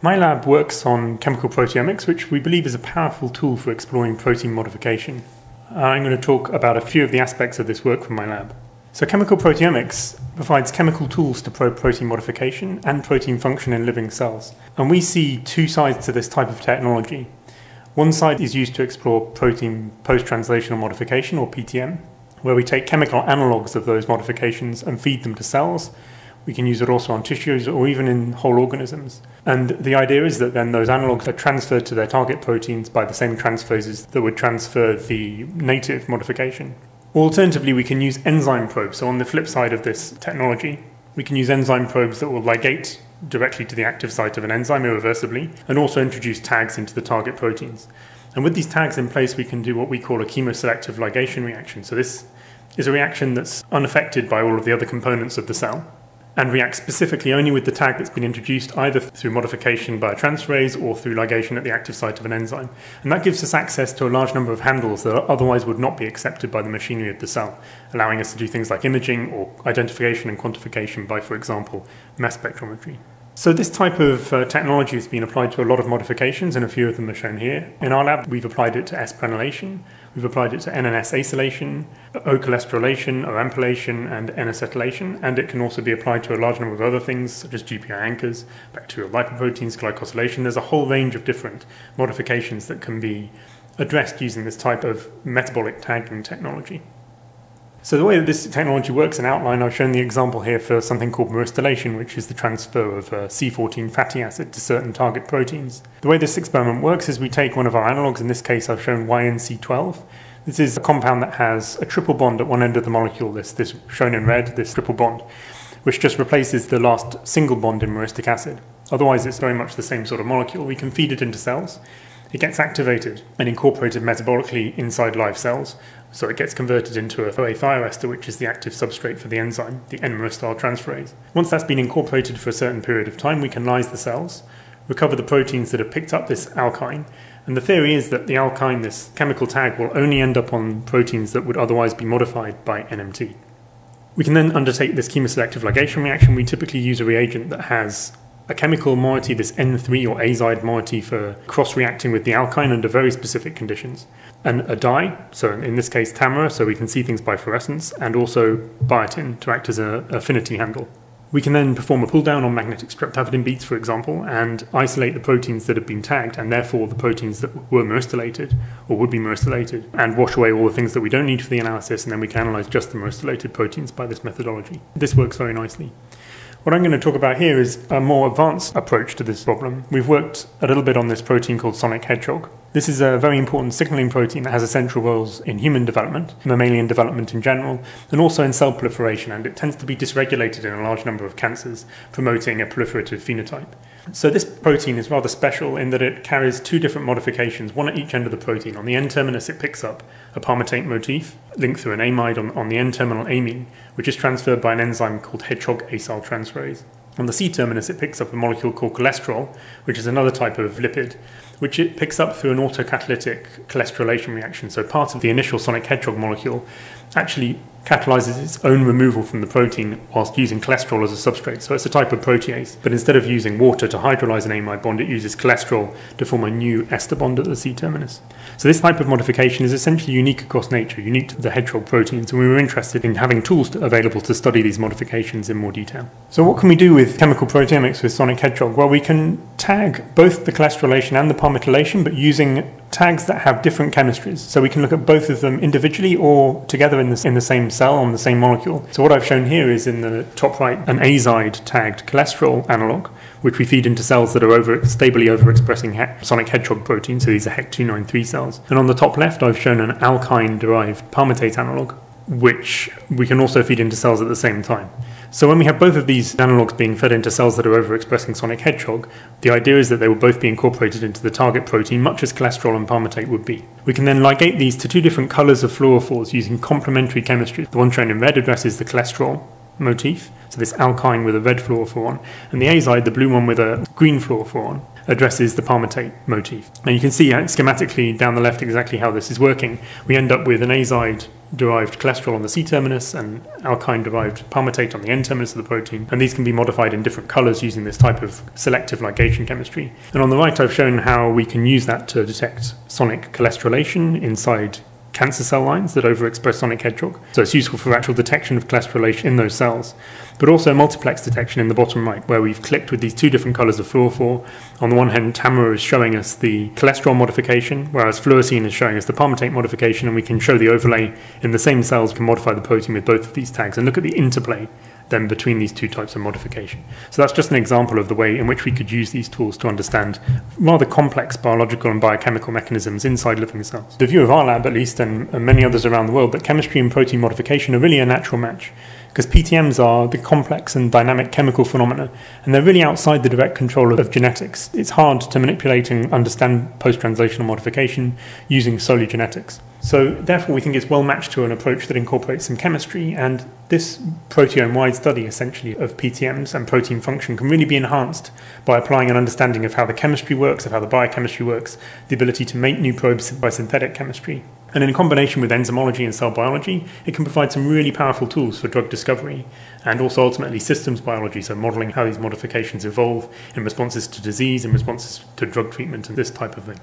My lab works on chemical proteomics, which we believe is a powerful tool for exploring protein modification. Uh, I'm going to talk about a few of the aspects of this work from my lab. So, chemical proteomics provides chemical tools to probe protein modification and protein function in living cells. And we see two sides to this type of technology. One side is used to explore protein post translational modification, or PTM, where we take chemical analogues of those modifications and feed them to cells we can use it also on tissues or even in whole organisms. And the idea is that then those analogues are transferred to their target proteins by the same transferases that would transfer the native modification. Alternatively, we can use enzyme probes. So, on the flip side of this technology, we can use enzyme probes that will ligate directly to the active site of an enzyme irreversibly and also introduce tags into the target proteins. And with these tags in place, we can do what we call a chemoselective ligation reaction. So, this is a reaction that's unaffected by all of the other components of the cell and react specifically only with the tag that's been introduced either through modification by a transferase or through ligation at the active site of an enzyme. And that gives us access to a large number of handles that otherwise would not be accepted by the machinery of the cell, allowing us to do things like imaging or identification and quantification by, for example, mass spectrometry. So this type of uh, technology has been applied to a lot of modifications, and a few of them are shown here. In our lab, we've applied it to S-prenylation, we've applied it to NNS acylation, O-cholesterolation, O-ampylation, and N-acetylation, and it can also be applied to a large number of other things, such as GPI anchors, bacterial lipoproteins, glycosylation. There's a whole range of different modifications that can be addressed using this type of metabolic tagging technology. So the way that this technology works in outline, I've shown the example here for something called myristylation, which is the transfer of uh, C14 fatty acid to certain target proteins. The way this experiment works is we take one of our analogues, in this case I've shown YNC12. This is a compound that has a triple bond at one end of the molecule, this, this shown in red, this triple bond, which just replaces the last single bond in myristic acid. Otherwise it's very much the same sort of molecule. We can feed it into cells. It gets activated and incorporated metabolically inside live cells, so it gets converted into a thioester, which is the active substrate for the enzyme, the N-myristyl transferase. Once that's been incorporated for a certain period of time, we can lyse the cells, recover the proteins that have picked up this alkyne, and the theory is that the alkyne, this chemical tag, will only end up on proteins that would otherwise be modified by NMT. We can then undertake this chemoselective ligation reaction. We typically use a reagent that has a chemical moiety, this N3 or azide moiety for cross-reacting with the alkyne under very specific conditions. And a dye, so in this case TAMRA, so we can see things by fluorescence, and also biotin to act as an affinity handle. We can then perform a pull down on magnetic streptavidin beads, for example, and isolate the proteins that have been tagged, and therefore the proteins that were myristylated or would be myristylated, and wash away all the things that we don't need for the analysis, and then we can analyze just the myristylated proteins by this methodology. This works very nicely. What I'm going to talk about here is a more advanced approach to this problem. We've worked a little bit on this protein called sonic hedgehog. This is a very important signaling protein that has essential roles in human development, mammalian development in general, and also in cell proliferation, and it tends to be dysregulated in a large number of cancers, promoting a proliferative phenotype. So this protein is rather special in that it carries two different modifications, one at each end of the protein. On the N terminus, it picks up a palmitate motif linked through an amide on, on the N terminal amine, which is transferred by an enzyme called hedgehog acyl transferase. On the C terminus, it picks up a molecule called cholesterol, which is another type of lipid, which it picks up through an autocatalytic cholesterolation reaction. So part of the initial sonic hedgehog molecule actually catalyzes its own removal from the protein whilst using cholesterol as a substrate. So it's a type of protease, but instead of using water to hydrolyze an amide bond, it uses cholesterol to form a new ester bond at the C terminus. So this type of modification is essentially unique across nature, unique to the hedgehog proteins, and we were interested in having tools to, available to study these modifications in more detail. So what can we do with chemical proteomics with sonic hedgehog? Well, we can tag both the cholesterolation and the palmitylation, but using tags that have different chemistries. So we can look at both of them individually or together in the, in the same cell on the same molecule. So what I've shown here is in the top right an azide tagged cholesterol analog, which we feed into cells that are over, stably overexpressing he- sonic hedgehog protein. So these are HEK293 cells. And on the top left, I've shown an alkyne derived palmitate analog, which we can also feed into cells at the same time. So when we have both of these analogues being fed into cells that are overexpressing sonic hedgehog, the idea is that they will both be incorporated into the target protein, much as cholesterol and palmitate would be. We can then ligate these to two different colours of fluorophores using complementary chemistry. The one shown in red addresses the cholesterol motif, so this alkyne with a red fluorophore on, and the azide, the blue one with a green fluorophore on. Addresses the palmitate motif. And you can see uh, schematically down the left exactly how this is working. We end up with an azide derived cholesterol on the C terminus and alkyne derived palmitate on the N terminus of the protein. And these can be modified in different colors using this type of selective ligation chemistry. And on the right, I've shown how we can use that to detect sonic cholesterolation inside cancer cell lines that overexpress sonic hedgehog. So it's useful for actual detection of cholesterolation in those cells, but also multiplex detection in the bottom right, where we've clicked with these two different colors of fluorophore. On the one hand, TAMRA is showing us the cholesterol modification, whereas fluorescein is showing us the palmitate modification, and we can show the overlay in the same cells, can modify the protein with both of these tags and look at the interplay then between these two types of modification. So that's just an example of the way in which we could use these tools to understand rather complex biological and biochemical mechanisms inside living cells. The view of our lab, at least, and, and many others around the world, that chemistry and protein modification are really a natural match because PTMs are the complex and dynamic chemical phenomena, and they're really outside the direct control of genetics. It's hard to manipulate and understand post translational modification using solely genetics. So, therefore, we think it's well matched to an approach that incorporates some chemistry, and this proteome wide study essentially of PTMs and protein function can really be enhanced by applying an understanding of how the chemistry works, of how the biochemistry works, the ability to make new probes by synthetic chemistry. And in combination with enzymology and cell biology, it can provide some really powerful tools for drug discovery and also ultimately systems biology, so modeling how these modifications evolve in responses to disease, in responses to drug treatment, and this type of thing.